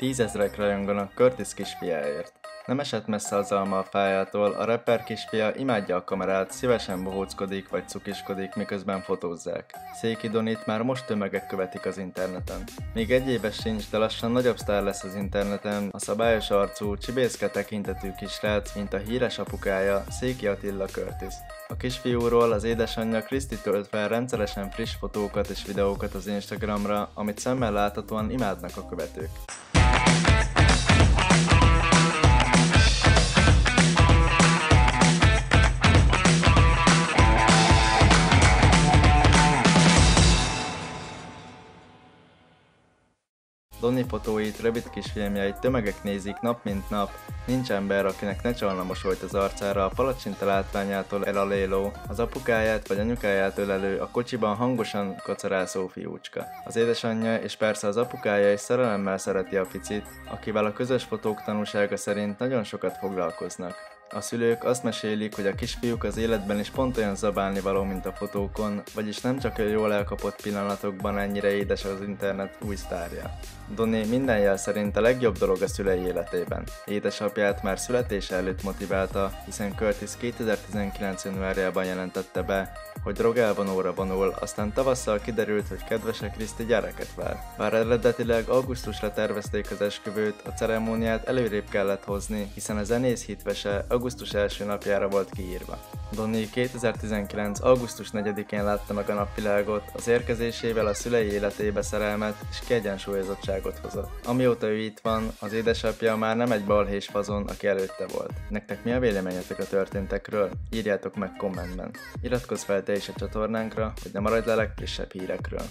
Tízezrek rajonganak Curtis kisfiáért. Nem esett messze az alma a fájától, a rapper kisfia imádja a kamerát, szívesen bohóckodik vagy cukiskodik, miközben fotózzák. Széki Donit már most tömegek követik az interneten. Még egy éves sincs, de lassan nagyobb sztár lesz az interneten, a szabályos arcú, csibészke tekintetű kisrác, mint a híres apukája, Széki Attila Curtis. A kisfiúról az édesanyja Kriszti tölt fel rendszeresen friss fotókat és videókat az Instagramra, amit szemmel láthatóan imádnak a követők. Doni fotóit, rövid kisfilmjeit tömegek nézik nap mint nap, nincs ember, akinek ne csalna mosolyt az arcára, a palacsinta látványától el a léló, az apukáját vagy anyukáját ölelő, a kocsiban hangosan kocarászó fiúcska. Az édesanyja és persze az apukája is szerelemmel szereti a picit, akivel a közös fotók tanúsága szerint nagyon sokat foglalkoznak. A szülők azt mesélik, hogy a kisfiúk az életben is pont olyan zabálni való, mint a fotókon, vagyis nem csak a jól elkapott pillanatokban ennyire édes az internet új sztárja. Donné minden jel szerint a legjobb dolog a szülei életében. Édesapját már születése előtt motiválta, hiszen Curtis 2019. januárjában jelentette be, hogy drogelvonóra vonul, aztán tavasszal kiderült, hogy kedvese Kriszti gyereket vár. Bár eredetileg augusztusra tervezték az esküvőt, a ceremóniát előrébb kellett hozni, hiszen a zenész hitvese augusztus első napjára volt kiírva. Donny 2019. augusztus 4-én látta meg a napvilágot, az érkezésével a szülei életébe szerelmet és kiegyensúlyozottságot hozott. Amióta ő itt van, az édesapja már nem egy balhés fazon, aki előtte volt. Nektek mi a véleményetek a történtekről? Írjátok meg kommentben. Iratkozz fel te is a csatornánkra, hogy ne maradj le legfrissebb hírekről.